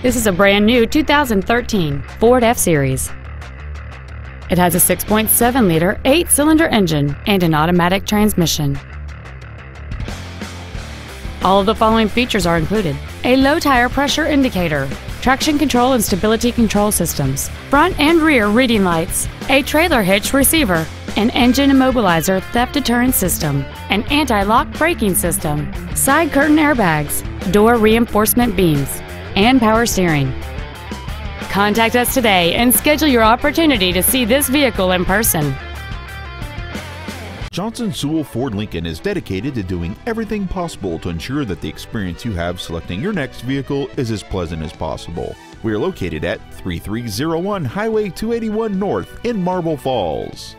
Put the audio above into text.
This is a brand new 2013 Ford F-Series. It has a 6.7-liter eight-cylinder engine and an automatic transmission. All of the following features are included. A low tire pressure indicator, traction control and stability control systems, front and rear reading lights, a trailer hitch receiver, an engine immobilizer theft deterrent system, an anti-lock braking system, side curtain airbags, door reinforcement beams, and power steering. Contact us today and schedule your opportunity to see this vehicle in person. Johnson Sewell Ford Lincoln is dedicated to doing everything possible to ensure that the experience you have selecting your next vehicle is as pleasant as possible. We are located at 3301 Highway 281 North in Marble Falls.